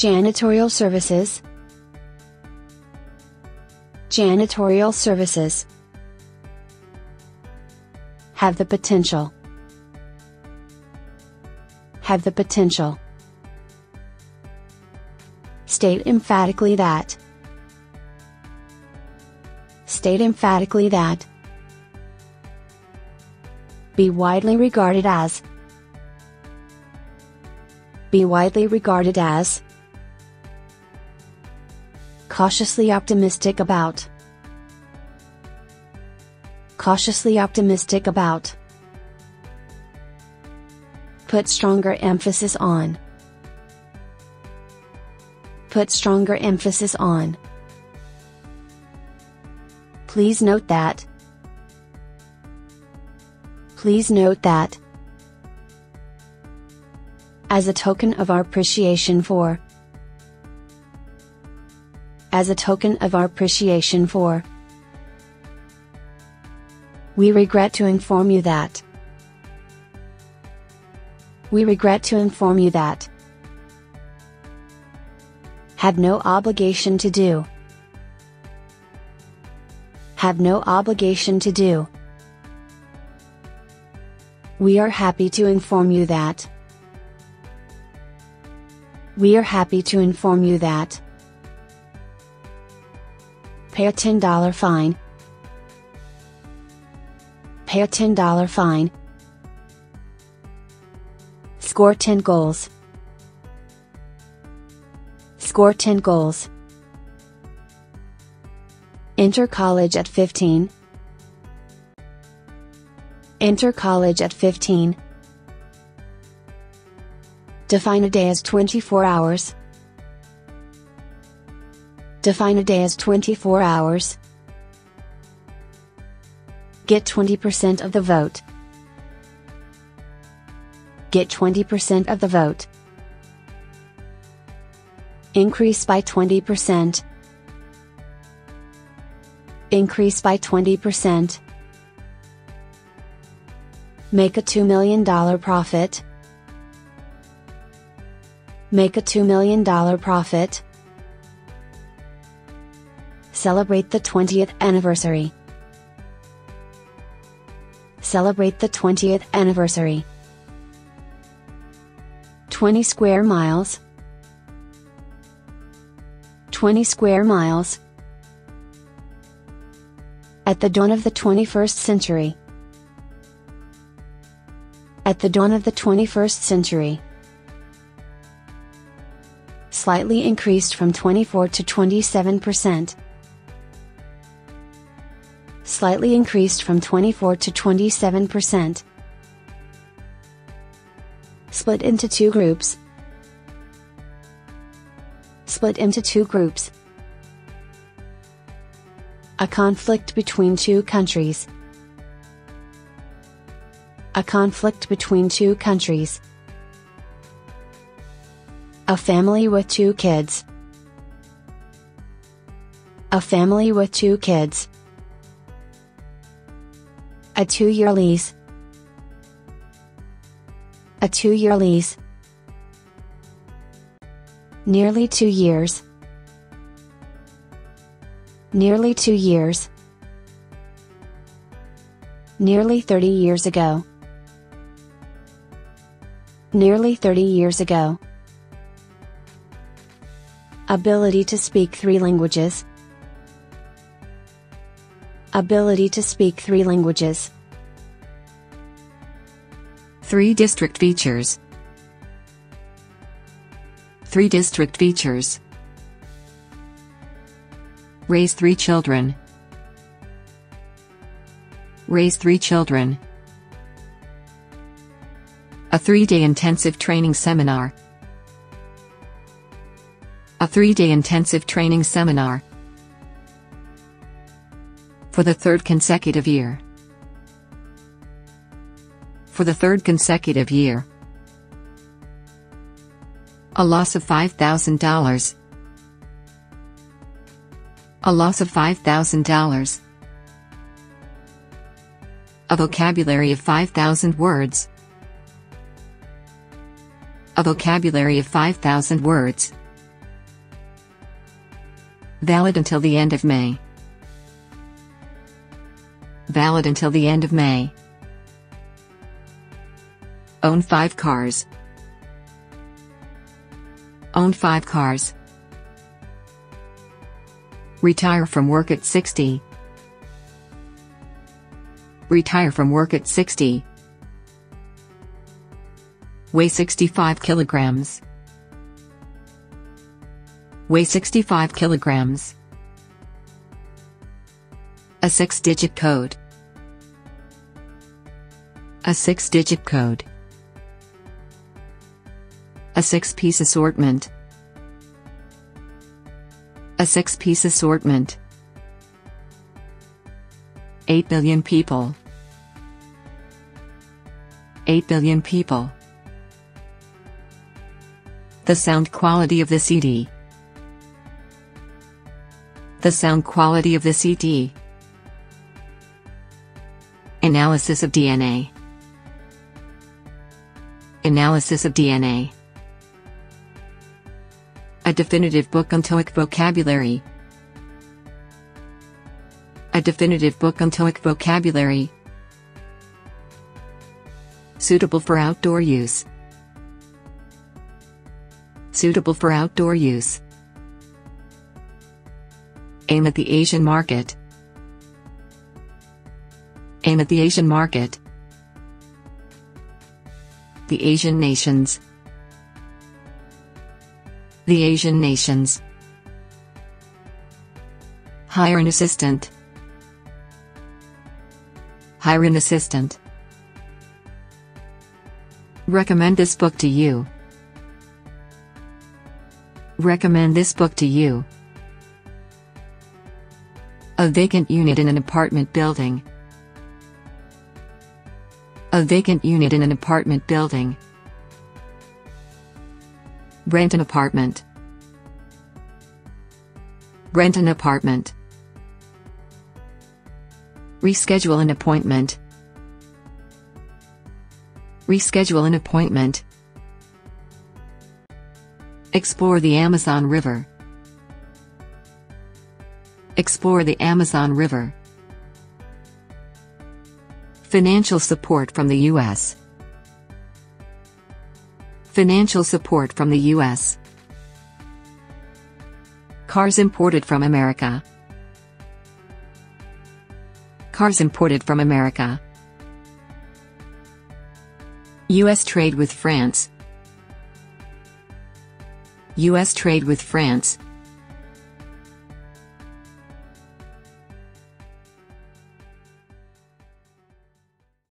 Janitorial services. Janitorial services have the potential. Have the potential. State emphatically that. State emphatically that. Be widely regarded as. Be widely regarded as. Cautiously optimistic about. Cautiously optimistic about. Put stronger emphasis on. Put stronger emphasis on. Please note that. Please note that. As a token of our appreciation for. As a token of our appreciation for. We regret to inform you that. We regret to inform you that. Have no obligation to do. Have no obligation to do. We are happy to inform you that. We are happy to inform you that. Pay a $10 fine. Pay a $10 fine. Score 10 goals. Score 10 goals. Enter college at 15. Enter college at 15. Define a day as 24 hours. Define a day as 24 hours. Get 20% of the vote. Get 20% of the vote. Increase by 20%. Increase by 20%. Make a $2 million profit. Make a $2 million profit. Celebrate the 20th anniversary. Celebrate the 20th anniversary. 20 square miles. 20 square miles. At the dawn of the 21st century. At the dawn of the 21st century. Slightly increased from 24 to 27%. Slightly increased from 24 to 27%. Split into two groups. Split into two groups. A conflict between two countries. A conflict between two countries. A family with two kids. A family with two kids. A two year lease. A two year lease. Nearly two years. Nearly two years. Nearly 30 years ago. Nearly 30 years ago. Ability to speak three languages. Ability to speak three languages. Three district features. Three district features. Raise three children. Raise three children. A three-day intensive training seminar. A three-day intensive training seminar. For the third consecutive year. For the third consecutive year. A loss of $5,000. A loss of $5,000. A vocabulary of 5,000 words. A vocabulary of 5,000 words. Valid until the end of May. Valid until the end of May. Own 5 cars. Own 5 cars. Retire from work at 60. Retire from work at 60. Weigh 65 kilograms. Weigh 65 kilograms. A 6-digit code. A 6-digit code. A 6-piece assortment. A 6-piece assortment. 8 billion people. 8 billion people. The sound quality of the CD. The sound quality of the CD. Analysis of DNA. Analysis of DNA. A definitive book on TOEIC vocabulary. A definitive book on TOEIC vocabulary. Suitable for outdoor use. Suitable for outdoor use. Aim at the Asian market. Aim at the Asian market. The Asian nations. The Asian nations. Hire an assistant. Hire an assistant. Recommend this book to you. Recommend this book to you. A vacant unit in an apartment building. A vacant unit in an apartment building. Rent an apartment. Rent an apartment. Reschedule an appointment. Reschedule an appointment. Explore the Amazon River. Explore the Amazon River. Financial support from the U.S. Financial support from the U.S. Cars imported from America. Cars imported from America. U.S. trade with France. U.S. trade with France.